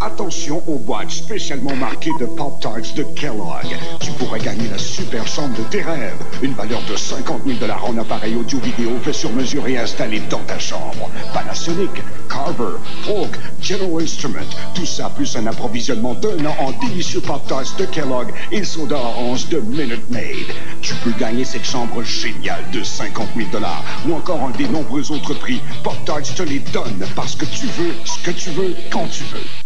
Attention aux boîtes spécialement marquées de Pop Tarts de Kellogg. Tu pourrais gagner la super chambre de tes rêves. Une valeur de 50 000 dollars en appareil audio-vidéo fait sur mesure et installé dans ta chambre. Panasonic, Carver, Polk, General Instrument. Tout ça plus un approvisionnement d'un an en délicieux Pop Tarts de Kellogg et soda orange de Minute Maid. Tu peux gagner cette chambre géniale de 50 000 dollars ou encore un des nombreux autres prix. Pop Tarts te les donne parce que tu veux ce que tu veux quand tu veux.